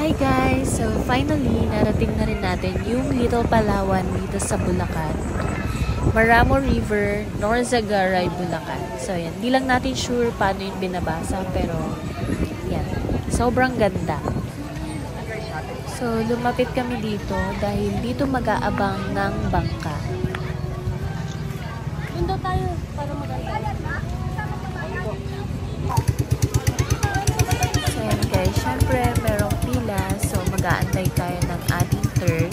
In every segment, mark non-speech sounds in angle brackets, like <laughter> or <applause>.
Hi guys! So finally, narating na rin natin yung Little Palawan dito sa Bulacan. Maramo River, Norzagaray, Bulacan. So yan, di lang natin sure paano yung binabasa pero yan, sobrang ganda. So lumapit kami dito dahil dito mag-aabang ng bangka. Daw tayo para maganda. Mag-aantay tayo ng ating turn.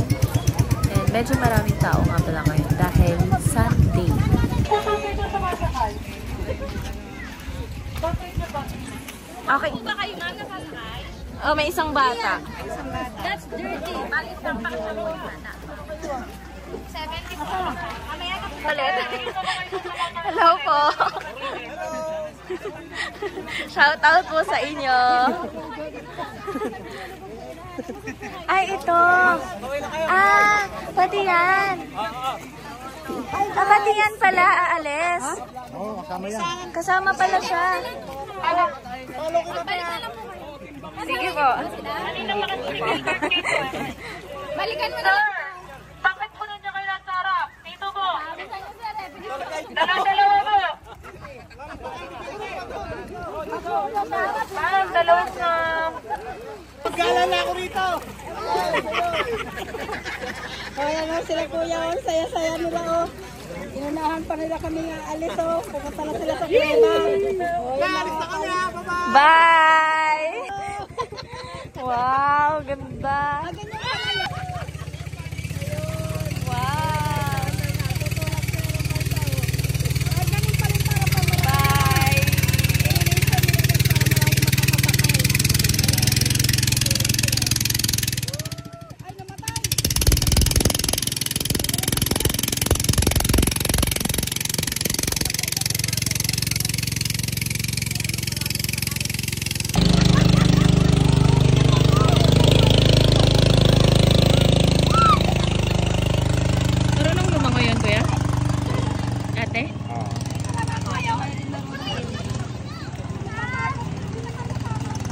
And medyo maraming tao nga pala ngayon dahil Sunday. Okay. Ba kayo ma'am nakasakay? Oh, may isang bata. That's dirty. Sa mga bata? 70 po. Mamaya na. Ulit. Hello po. Shout out po sa inyo. <laughs> Ay, ito. Ah, pati yan. Ah, pati yan pala, aalis. Oo, kasama yan. Kasama pala siya. Sige po. Balikan mo na. Bakit po nandiyan kayo nasa harap? Dito po. Dalang-dalawa po. Parang dalawang na... Pagkala na ako rito! Nga sila kuya, oh, saya-saya nila oh. Inunahan pa nila kami nga alis oh. Pupunta na sila sa pena. Oh, Alis na kami ha! Bye-bye! Bye! <laughs> Wow, ganda. Wow.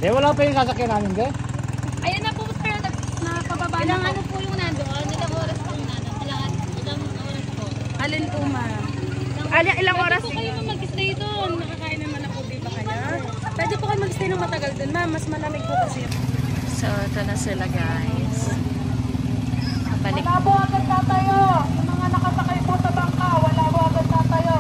Eh, wala pa yung sasakyan namin, de? Ayan na po, sir. Nakababa Ilang ano po yung nandoon? Ilang oras po yung nandoon? Ilang, ilang oras po? Alin po ma? Ilang, ilang oras Pwede po kayo mag-stay doon. Nakakain naman ako, di ba kaya? Pwede po kayo mag-stay ng matagal doon, ma'am. Mas malamig po kasi. So ito na sila guys. Balik Wala po agad tatayo. Yung mga nakasakay po sa bangka, wala po agad tatayo.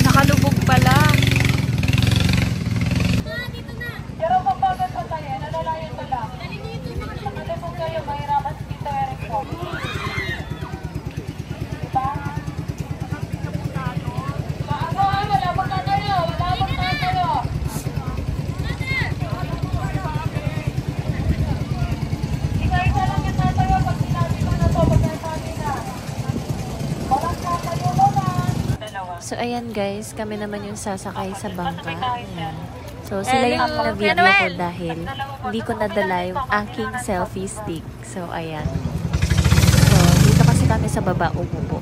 Nakalubog pala. Pero kung bagad tatayo, nalalayan ko lang. Nakalipog kayo, mahirapan si Tito Eric po. Diba? Ano, ah, wala po tatayo, wala po tatayo. Isa-isa lang yung tatayo pag sinabi ko na to, pag nasabi na. Walang tatayo mo na. Dalawa. So ayan guys, kami naman yung sasakay sa bangka. Ayan. So sila yung na-video ko dahil hindi ko nadala yung aking selfie stick. So ayan. So dito kasi kami sa baba umupo.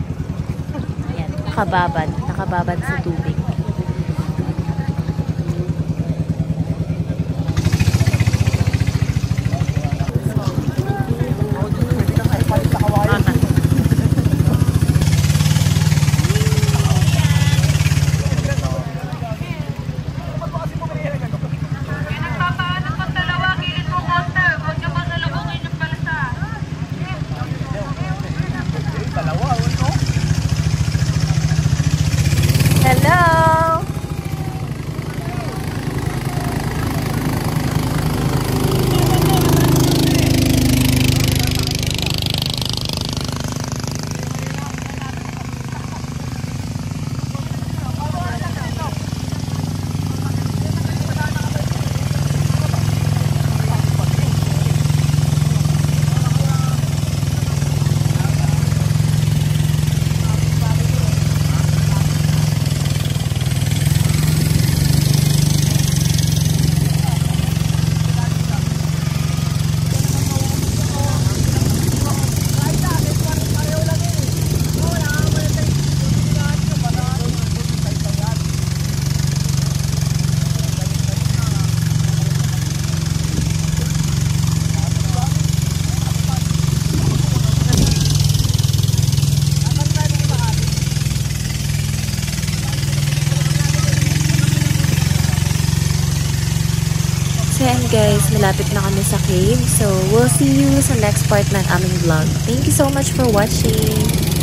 Ayan, nakababad. Nakababad sa tubig. Nagpapaalam pag dalawa, gilid mo konti. Huwag niyo masalubungin yung palasa. Hello! So yan guys, malapit na kami sa cave. So we'll see you sa next part ng aming vlog. Thank you so much for watching!